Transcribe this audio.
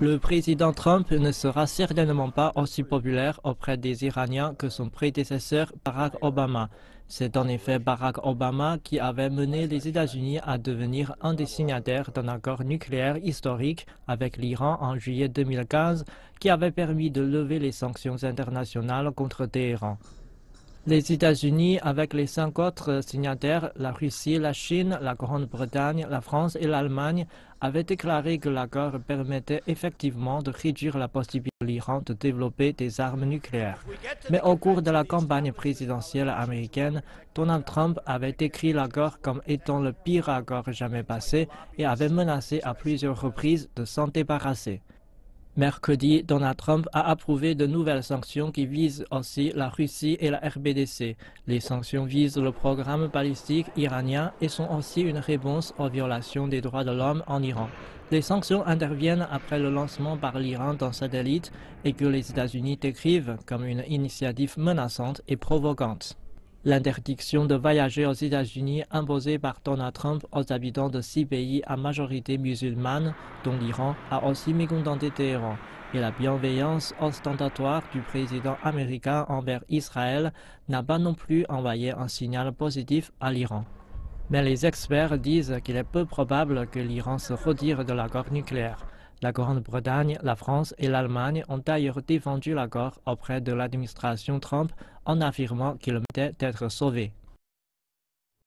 Le président Trump ne sera certainement pas aussi populaire auprès des Iraniens que son prédécesseur Barack Obama. C'est en effet Barack Obama qui avait mené les États-Unis à devenir un des signataires d'un accord nucléaire historique avec l'Iran en juillet 2015 qui avait permis de lever les sanctions internationales contre Téhéran. Les États-Unis, avec les cinq autres signataires, la Russie, la Chine, la Grande-Bretagne, la France et l'Allemagne, avaient déclaré que l'accord permettait effectivement de réduire la possibilité de l'Iran de développer des armes nucléaires. Mais au cours de la campagne présidentielle américaine, Donald Trump avait décrit l'accord comme étant le pire accord jamais passé et avait menacé à plusieurs reprises de s'en débarrasser. Mercredi, Donald Trump a approuvé de nouvelles sanctions qui visent aussi la Russie et la RBDC. Les sanctions visent le programme balistique iranien et sont aussi une réponse aux violations des droits de l'homme en Iran. Les sanctions interviennent après le lancement par l'Iran d'un satellite et que les États-Unis décrivent comme une initiative menaçante et provocante. L'interdiction de voyager aux États-Unis imposée par Donald Trump aux habitants de six pays à majorité musulmane, dont l'Iran, a aussi mécontenté Téhéran. Et la bienveillance ostentatoire du président américain envers Israël n'a pas non plus envoyé un signal positif à l'Iran. Mais les experts disent qu'il est peu probable que l'Iran se retire de l'accord nucléaire. La Grande-Bretagne, la France et l'Allemagne ont d'ailleurs défendu l'accord auprès de l'administration Trump en affirmant qu'il méritait d'être sauvé.